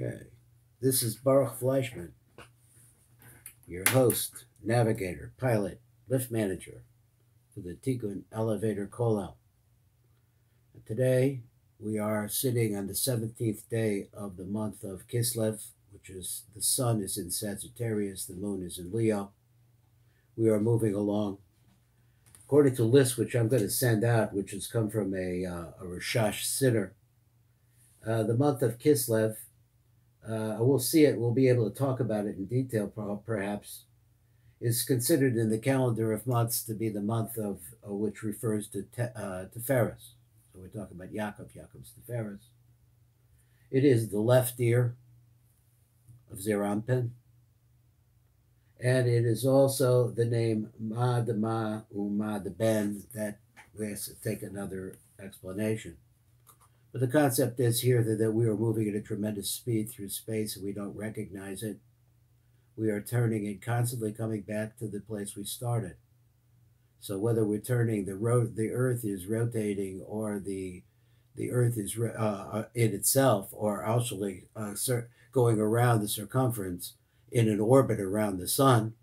Okay. This is Baruch Fleischman, your host, navigator, pilot, lift manager for the Tikkun Elevator Kollel. Today, we are sitting on the 17th day of the month of Kislev, which is the sun is in Sagittarius, the moon is in Leo. We are moving along. According to lists which I'm going to send out, which has come from a, uh, a Rashash Siddur, uh, the month of Kislev uh, we'll see it, we'll be able to talk about it in detail perhaps, is considered in the calendar of months to be the month of uh, which refers to te, uh, Tiferes. So we're talking about Yaakov, Yaakov's Tiferes. It is the left ear of Zeir Anpin. And it is also the name Ma de Ma Ben that we have to take another explanation. But the concept is here that, that we are moving at a tremendous speed through space and we don't recognize it. We are turning and constantly coming back to the place we started. So whether we're turning, the road, the Earth is rotating, or the the Earth is uh, uh, in itself, or actually uh, going around the circumference in an orbit around the sun.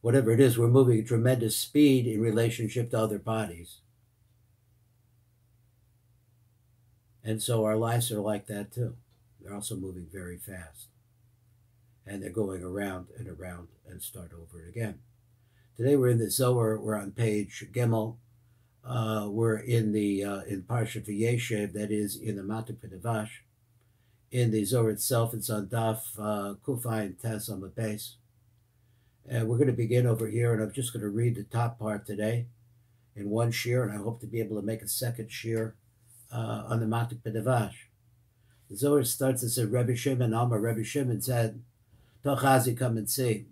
Whatever it is, we're moving at tremendous speed in relationship to other bodies. And so our lives are like that too. They're also moving very fast. And they're going around and around and start over again. Today we're in the Zohar, we're on page Gemel. Uh, we're in the uh, in Parsha Vayeshev, that is in the Matuk Pedavash. In the Zohar itself, it's on Daf uh, Kufayin Tes on the base. And we're going to begin over here, and I'm just going to read the top part today in one shear, and I hope to be able to make a second shear uh, on the Matik Pedavash. The Zohar starts as a Rebbe Shimon, Amar Rebbe Shimon said, Tochazi, come and see.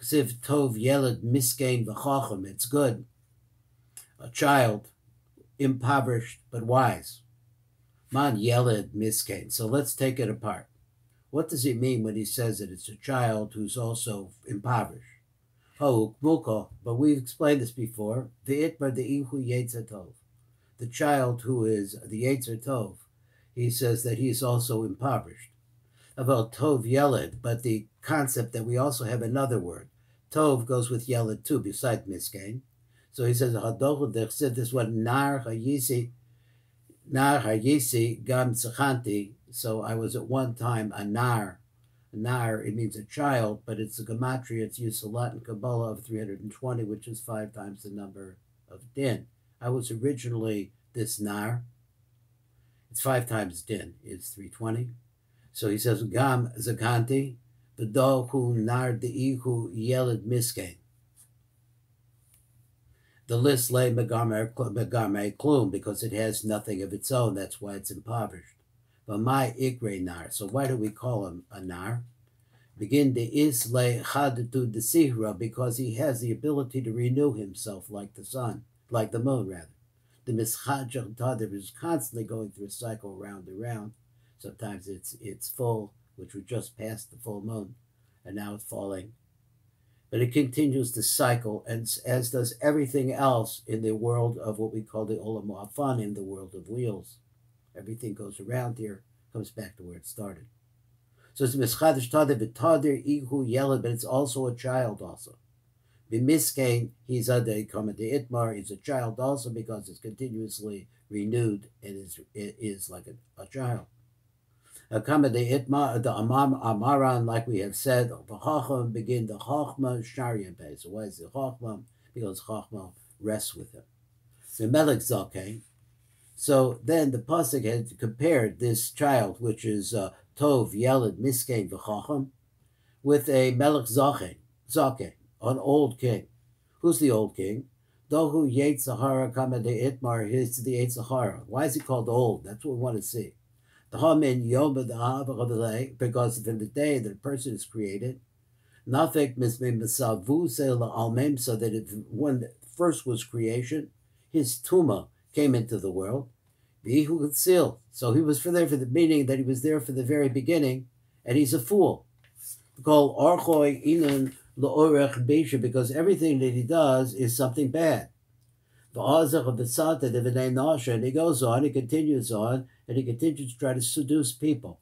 Ksiv Tov Yeled Miskein V'chochem, it's good. A child, impoverished but wise. Man Yeled Miskein. So let's take it apart. What does he mean when he says that it's a child who's also impoverished? Oh, but we've explained this before. The itmar the ihu yetzatov the child who is the Yetzer Tov, he says that he is also impoverished. About Tov Yeled, but the concept that we also have another word. Tov goes with Yeled too, beside Miskain. So he says, this one, Nar Hayisi, Nar Hayisi Gam Tzachanti. So I was at one time a Nar. A nar, it means a child, but it's a gematria. It's used a lot in Kabbalah of 320, which is five times the number of Din. I was originally this nar. It's five times din. It's 320. So he says, Gam zakanti, v'dohu nar de'ihu yeled miske. The list lay megame klum because it has nothing of its own. That's why it's impoverished. But my ikre nar. So why do we call him a nar? Begin the is le chadatu desihra because he has the ability to renew himself like the sun like the moon rather. The mischaj tadir is constantly going through a cycle round and round. Sometimes it's it's full, which we just passed the full moon, and now it's falling. But it continues to cycle, and as does everything else in the world of what we call the olam ha'afan, in the world of wheels. Everything goes around here, comes back to where it started. So it's mischadish tadir, but tadir ihu yelad, but it's also a child also. Bimiskain, he's a de itmar, he's a child also because it's continuously renewed and is is like a, a child. Kama de itmar, the amam amaran, like we have said, the chacham begin the chachma sharian pay. So why is the chachma? Because chachma rests with him. The melech zake. So then the pasuk had compared this child, which is uh, tov yeled miskein v'chacham, with a melech zake, zake an old king. Who's the old king? Dohu Yetzahara Kamade Itmar, he's the Yetzahara. Why is he called old? That's what we want to see. The Hamin Yom because from the day that a person is created, Nafek Mismesavu Almem, so that it, when first was creation, his tuma came into the world. Bihu Tzil. So he was for there for the meaning that he was there for the very beginning, and he's a fool. Called Archoi Inun La'orech Beisha, because everything that he does is something bad. And he goes on, he continues on, and he continues to try to seduce people.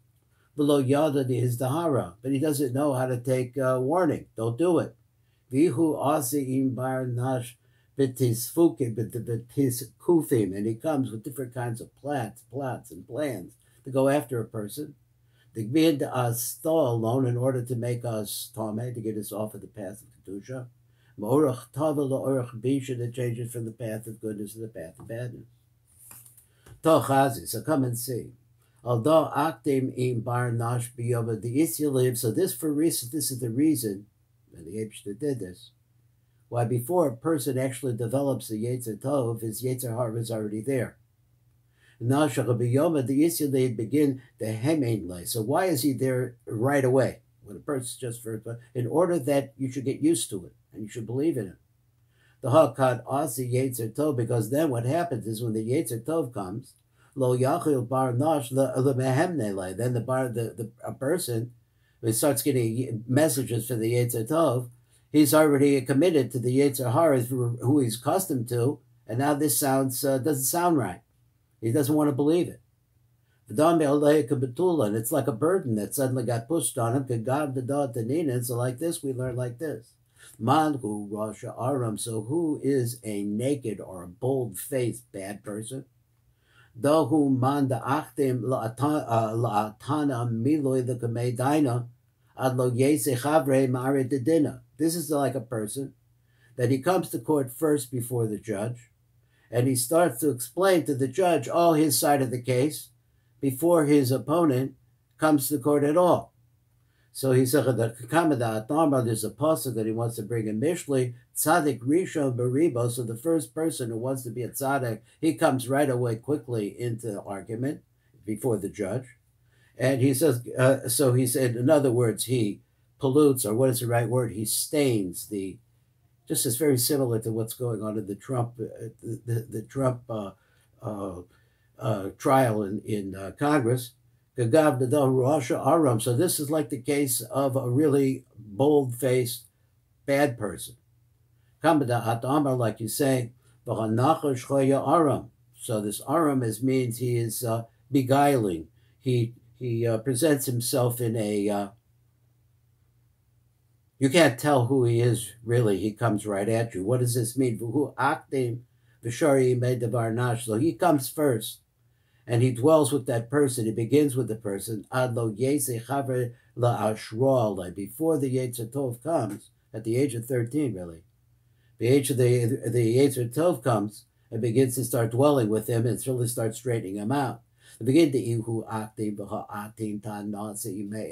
below yada his dahara, but he doesn't know how to take uh, warning. Don't do it. Vihu im bar nash kufim, and he comes with different kinds of plots, plots, and plans to go after a person. The bid us alone in order to make us tame, to get us off of the path of kedusha. Ma'orach tava la'orach bisha that changes from the path of goodness to the path of badness. Tochazi, so come and see. Although aktim im bar nash biyova live, so this for reason, this is the reason, and the Abishta did this, why before a person actually develops the Yetzer Tov, his Yetzer Har is already there. The Isya they begin the Hemein So why is he there right away? When a person's just first, in order that you should get used to it and you should believe in it. The Hakad Asi Yetzer Tov, because then what happens is when the Yetzer Tov comes, lo yachil bar nash le Then the bar the, the a person who starts getting messages for the Yetzer Tov, he's already committed to the Yetzer Hara who he's accustomed to, and now this sounds uh, doesn't sound right. He doesn't want to believe it. And it's like a burden that suddenly got pushed on him. And so like this, we learn like this. Aram. So who is a naked or a bold-faced bad person? The uh, dedina. This is like a person that he comes to court first before the judge, and he starts to explain to the judge all his side of the case before his opponent comes to court at all. So he said there's a pasuk that he wants to bring in Mishli, Tzadik Rishon Baribo. So the first person who wants to be a tzaddik, he comes right away quickly into the argument before the judge. And he says, uh, so he said, in other words, he pollutes, or what is the right word? He stains the, just as very similar to what's going on in the Trump, uh, the, the, the, Trump uh, uh, trial in, in Congress Aram. So this is like the case of a really bold-faced bad person. Like you say, so this aram is means he is uh, beguiling. He he uh, presents himself in a. Uh, you can't tell who he is really. He comes right at you. What does this mean? Who aktim v'shari the So he comes first and he dwells with that person. He begins with the person. Adlo yese la Before the Yetzer Tov comes, at the age of 13, really. The age of the, the Yetzer Tov comes and begins to start dwelling with him and really start straightening him out. begin ihu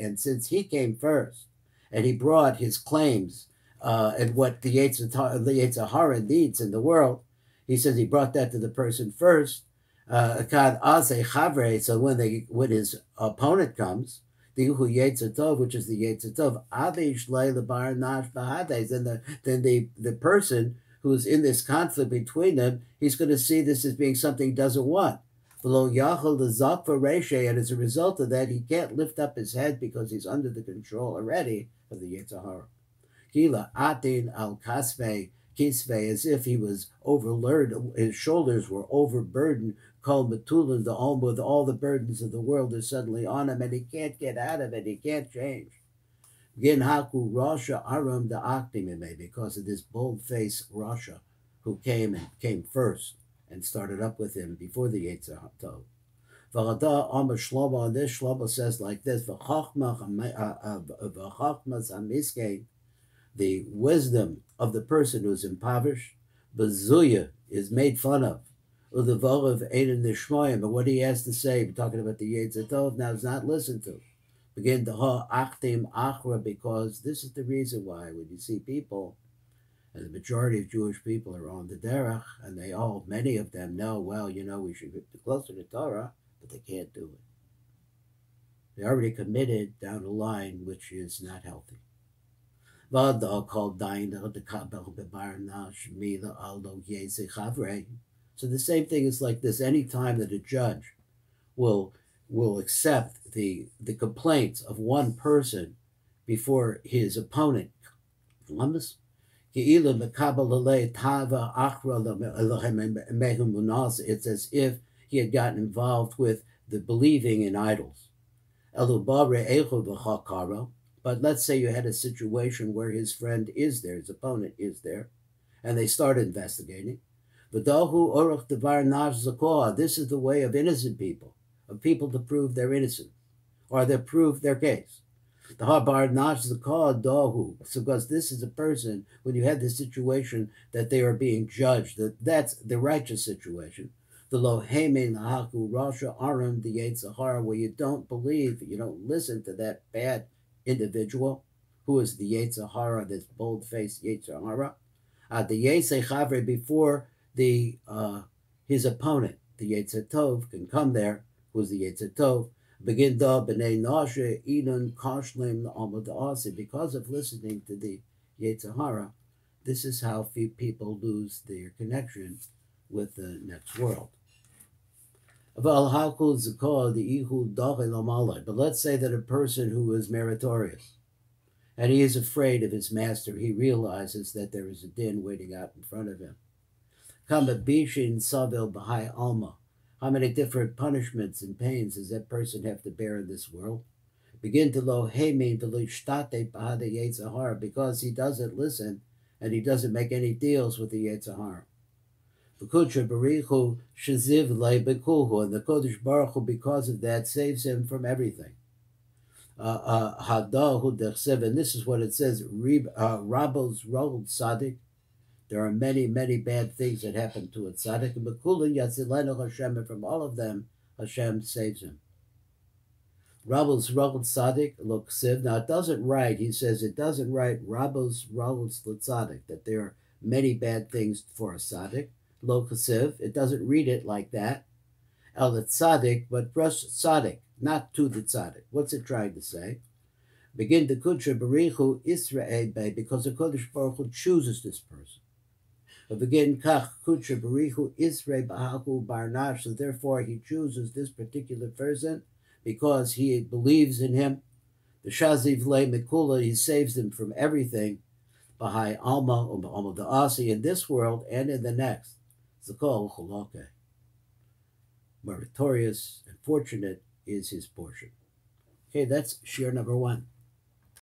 and since he came first and he brought his claims uh, and what the Yetzer Hara needs in the world, he says he brought that to the person first uh, so when they when his opponent comes, the which is the Yetzer Tov, then the then the, the person who's in this conflict between them, he's going to see this as being something he doesn't want. And as a result of that, he can't lift up his head because he's under the control already of the Yetzer Hara. Kila atin al kasve kisve, as if he was overlearned, his shoulders were overburdened called Metula, the home with all the burdens of the world are suddenly on him, and he can't get out of it. He can't change. Ginhaku Rasha Aram the Aktimime, because of this bold-faced Rasha who came and came first and started up with him before the Yetzer V'chada Amar Shlomo, this Shlomo says like this, uh, uh, the wisdom of the person who's impoverished, Bazuya is made fun of of Ein Nishmoyim, but what he has to say, talking about the Yetzer Tov, now is not listened to. Begin to ha achtim achra, because this is the reason why when you see people, and the majority of Jewish people are on the derech, and they all, many of them know, well, you know, we should get closer to Torah, but they can't do it. They're already committed down a line which is not healthy. So the same thing is like this. Any time that a judge will will accept the the complaints of one person before his opponent, it it's as if he had gotten involved with the believing in idols. But let's say you had a situation where his friend is there, his opponent is there, and they start investigating. This is the way of innocent people, of people to prove they're innocent, or to prove their case. The Habar the Dahu, because this is a person, when you have the situation that they are being judged, that that's the righteous situation. The Lohemin Haku Rasha Aram the Yetzahara, where you don't believe, you don't listen to that bad individual who is the Yetzahara, this bold faced Yetzahara. Uh, the Yetzah before the uh, his opponent, the Yetzatov, can come there, who's the Yetzatov, begin da b'nei nashe inun kashlim amad Because of listening to the Yetzirah, this is how few people lose their connection with the next world. But let's say that a person who is meritorious and he is afraid of his master, he realizes that there is a din waiting out in front of him. How many different punishments and pains does that person have to bear in this world? Begin to lo because he doesn't listen and he doesn't make any deals with the Yetzirah. Barichu Shaziv and the Kodesh Baruch Hu, because of that, saves him from everything. Uh, Dechsev, and this is what it says: uh, Rabos Rol Sadik, there are many, many bad things that happen to a tzaddik. And Bekulin Yatzilenu Hashem, and from all of them, Hashem saves him. Rabos Ragul Tzaddik Loksiv. Now it doesn't write, he says it doesn't write Rabos Ragul Tzaddik, that there are many bad things for a tzaddik. Loksiv. It doesn't read it like that. El but brush Tzaddik, not to the Tzaddik. What's it trying to say? Begin the Kudsha Barichu Israel, because the Kodesh Baruch Hu chooses this person. But again, kach kutra barichu isre ba'ahu barnash. So therefore, he chooses this particular person because he believes in him. The shaziv le mikula, he saves them from everything. Bahai alma alma the asi in this world and in the next. Zakol choloke. Meritorious and fortunate is his portion. Okay, that's share number one.